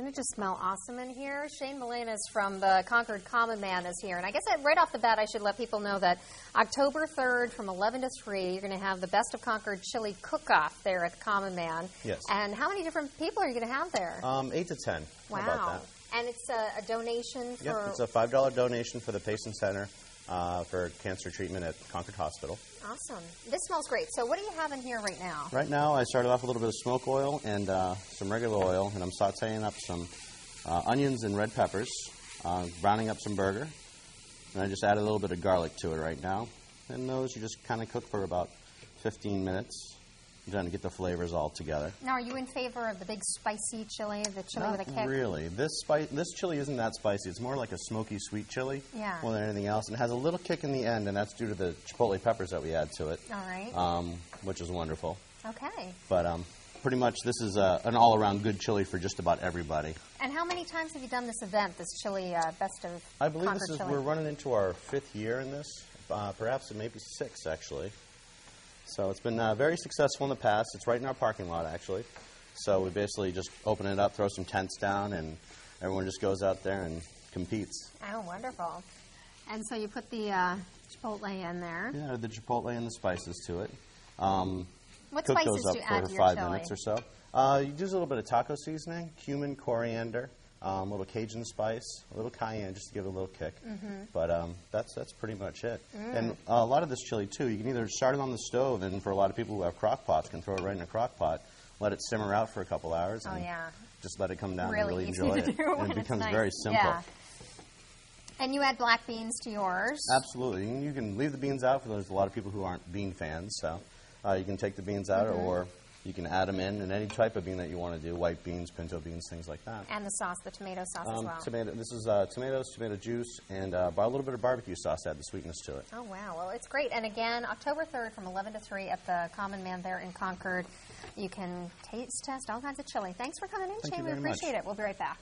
Doesn't it just smell awesome in here? Shane Milianes from the Concord Common Man is here. And I guess right off the bat, I should let people know that October 3rd from 11 to 3, you're going to have the Best of Concord Chili Cook-Off there at the Common Man. Yes. And how many different people are you going to have there? Um, 8 to 10. wow. How about that? And it's a, a donation for... Yep, it's a $5 donation for the Payson Center uh, for cancer treatment at Concord Hospital. Awesome. This smells great. So what do you have in here right now? Right now, I started off with a little bit of smoke oil and uh, some regular oil, and I'm sauteing up some uh, onions and red peppers, uh, browning up some burger, and I just added a little bit of garlic to it right now. And those you just kind of cook for about 15 minutes, trying to get the flavors all together. Now, are you in favor of the big spicy chili, the chili Not with a kick? really. This spice, this chili isn't that spicy. It's more like a smoky, sweet chili Yeah. more than anything else. And it has a little kick in the end, and that's due to the chipotle peppers that we add to it, All right. um, which is wonderful. okay. But um, pretty much, this is uh, an all-around good chili for just about everybody. And how many times have you done this event, this chili uh, best of I believe Concord this is chili? we're running into our fifth year in this. Uh, perhaps it may be six actually. So it's been uh, very successful in the past. It's right in our parking lot actually. So we basically just open it up, throw some tents down, and everyone just goes out there and competes. Oh, wonderful. And so you put the uh, chipotle in there. Yeah, the chipotle and the spices to it. Um, What cook spices those do up you add for to your five chili? minutes or so. Uh, you use a little bit of taco seasoning, cumin, coriander, a little Cajun spice, a little cayenne, just to give it a little kick. Mm-hmm. But um, that's that's pretty much it. Mm. And uh, a lot of this chili too, you can either start it on the stove, and for a lot of people who have crock pots, can throw it right in a crock pot, let it simmer out for a couple hours, Oh, and yeah. just let it come down Really and really enjoy it. and it becomes nice. very simple. Yeah. And you add black beans to yours. Absolutely. You can leave the beans out for there's a lot of people who aren't bean fans. So uh, you can take the beans out, Mm-hmm. or you can add them in, and any type of bean that you want to do, white beans, pinto beans, things like that. And the sauce, the tomato sauce as Um, well. Tomato. This is uh, tomatoes, tomato juice, and uh, a little bit of barbecue sauce to add the sweetness to it. Oh, wow. Well, it's great. And again, October 3rd from 11 to 3 at the Common Man there in Concord. You can taste test all kinds of chili. Thanks for coming in, Thank Shane. We very much. appreciate it. We'll be right back.